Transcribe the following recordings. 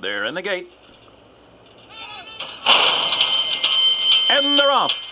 They're in the gate. And they're off.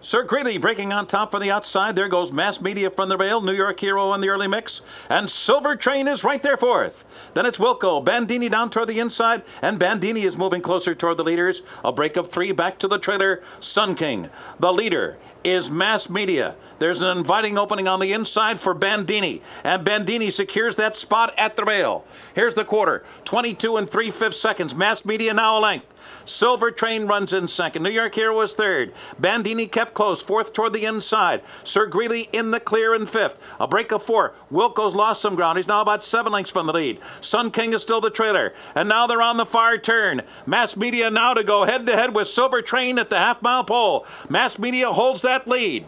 Sir Greeley breaking on top for the outside. There goes Mass Media from the rail. New York Hero in the early mix. And Silver Train is right there fourth. Then it's Wilko. Bandini down toward the inside. And Bandini is moving closer toward the leaders. A break of three back to the trailer. Sun King. The leader is Mass Media. There's an inviting opening on the inside for Bandini. And Bandini secures that spot at the rail. Here's the quarter. 22 and 3 fifths seconds. Mass Media now a length. Silver Train runs in second. New York Hero was third. Bandini kept close, fourth toward the inside. Sir Greeley in the clear in fifth. A break of four. Wilko's lost some ground. He's now about seven lengths from the lead. Sun King is still the trailer. And now they're on the far turn. Mass Media now to go head to head with Silver Train at the half mile pole. Mass Media holds that lead.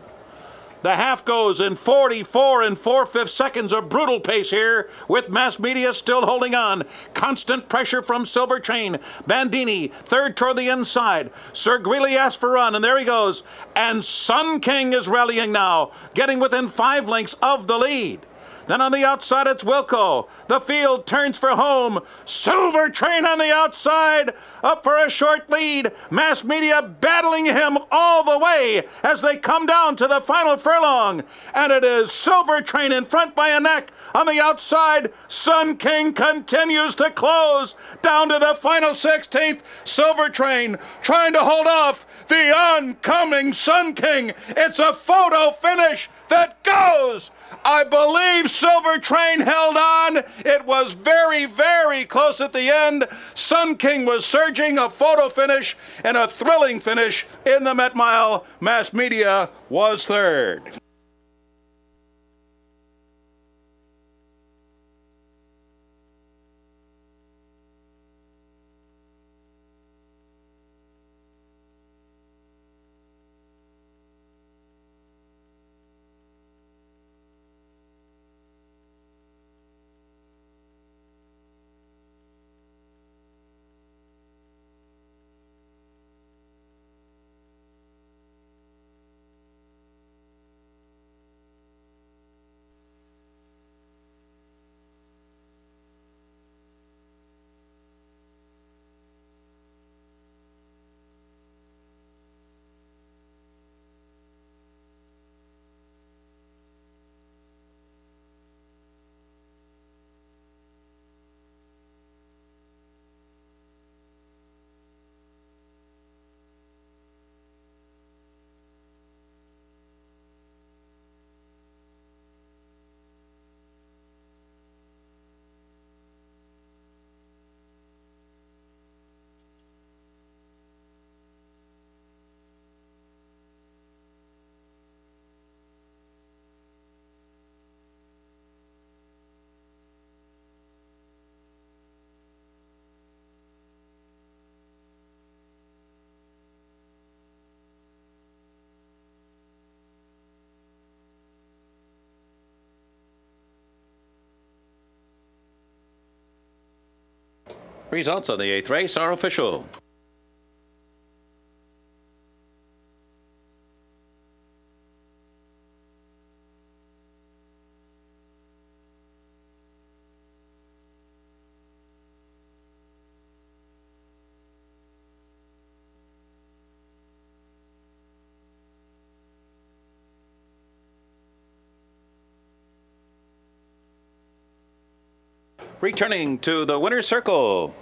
The half goes in 44 and 4 fifths seconds. A brutal pace here with mass media still holding on. Constant pressure from Silver Train. Bandini, third toward the inside. Sir Greeley asked for run, and there he goes. And Sun King is rallying now, getting within five lengths of the lead. Then on the outside, it's Wilko. The field turns for home. Silver Train on the outside, up for a short lead. Mass media battling him all the way as they come down to the final furlong. And it is Silver Train in front by a neck. On the outside, Sun King continues to close down to the final 16th. Silver Train trying to hold off the oncoming Sun King. It's a photo finish that goes. I believe Silver Train held on. It was very, very close at the end. Sun King was surging, a photo finish and a thrilling finish in the Met Mile. Mass Media was third. Results of the eighth race are official. Returning to the winner's circle.